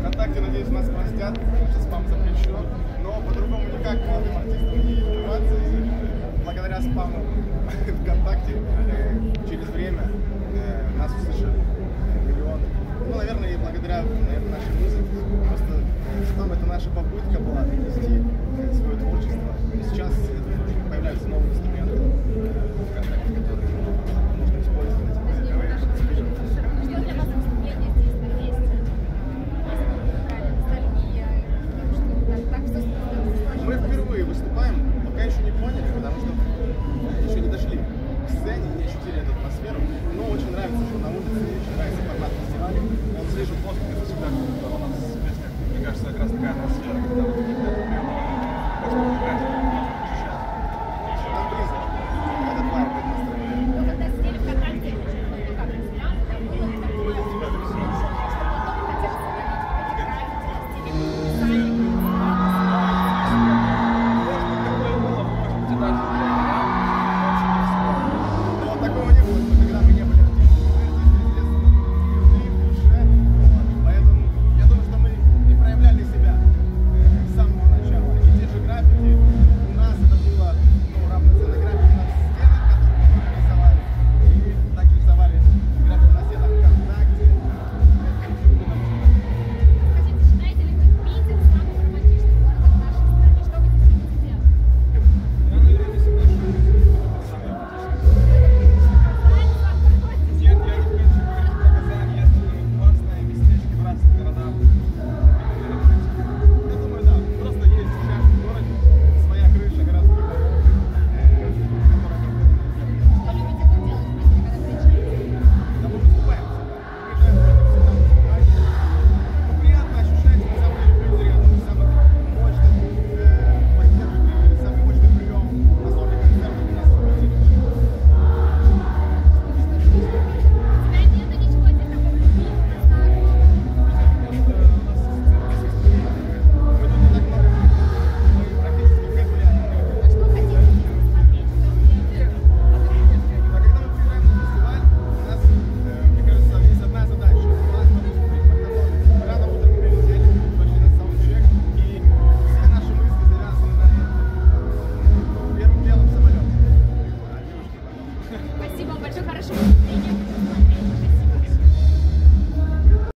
ВКонтакте, надеюсь, нас простят, Сейчас спам запрещен, но по-другому никак молодым артистам не добиваться, благодаря спаму ВКонтакте э, Спасибо вам большое, хорошего настроения.